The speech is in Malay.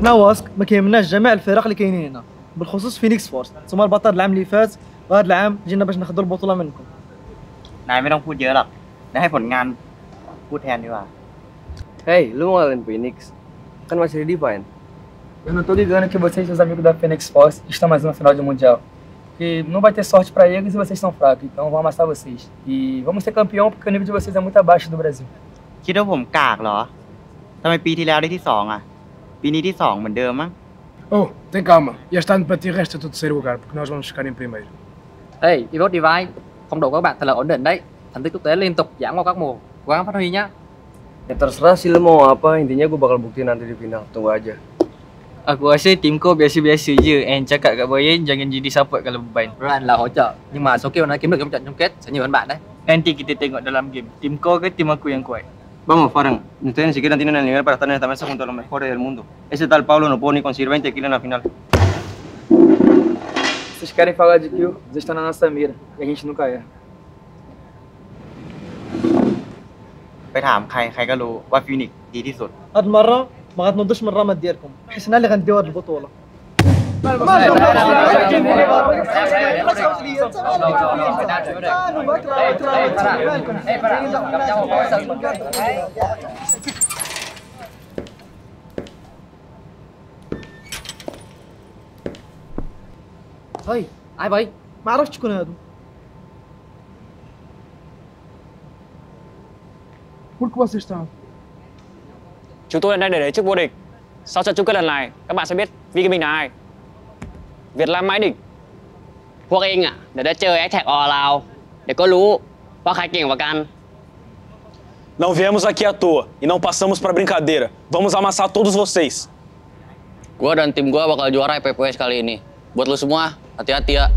احنا واسك ما كيهمناش جميع الفرق اللي كاينين هنا بالخصوص فينيكس فورس ثم البطل العام اللي فات وهذا العام جينا باش ناخذوا البطوله منكم นายไม่ต้องพูดเยอะหรอกนายให้ผลงานพูดแทนดีกว่า Hei, lu mau ngalahin Phoenix? Kan masih di Divine. Eu não tô ligando que vocês, seus amigos da Phoenix Force, estão mais uma final de Mundial. Porque não vai ter sorte pra eles e vocês são fracos. Então vamos amassar vocês. E vamos ser campeão porque o nível de vocês é muito abaixo do Brasil. คิดว่าผมกากเหรอทำไมปีที่แล้วได้ที่สองอ่ะ ปีนี้ที่สองเหมือนเดิมมั้ง Oh, tem calma. Este ano para ti resta o terceiro lugar, porque nós vamos ficar em primeiro. Ê, Evox Divine, phong độ của các bạn thật là ổn định đấy. Thành tích quốc tế liên tục giảm qua các mùa. Cố gắng phát huy nhá. Ya terserah sih lu mau apa, intinya gue bakal buktiin nanti di final. Tunggu aja. Aku rasa tim kau biasa-biasa je And cakap kat Brian jangan jadi support kalau beban Ryan là hỗ trợ, nhưng mà số kill nó kiếm được trong trận chung kết sẽ nhiều hơn bạn đấy. Nanti kita tengok dalam game Tim kau ke tim aku yang kuat Vamos, Farhan. Ustedes ni siquiera tienen el nivel para estar en esta mesa junto a los mejores del mundo. Ese tal Pablo no pudo ni conseguir 20 kills en la final. Vocês querem falar de kill, vocês estão na nossa mira. E a gente nunca erra. ไปถามใครใครก็รู้ว่าฟินิกซ์ดีที่สุด هاد المره ما غتنوضوش من الرماد ديالكم حيت حنا اللي غنديو هاد البطوله Thôi, ai vậy? Mà rất chú nào Por que vocês estão? Chúng tôi đang đây để lấy chức vô địch. Sau trận chung kết lần này, các bạn sẽ biết Vy Kim Bình là ai. Việt Nam mãi đỉnh. พวกเองอ่ะ เดี๋ยวได้เจอแอคแท็กออลาวเดี๋ยวก็รู้ว่าใครเก่งกว่ากัน Não viemos aqui à toa e não passamos para brincadeira. Vamos amassar todos vocês. Gua dan tim gua bakal juara PPS kali ini. Buat lu semua, hati-hati ya.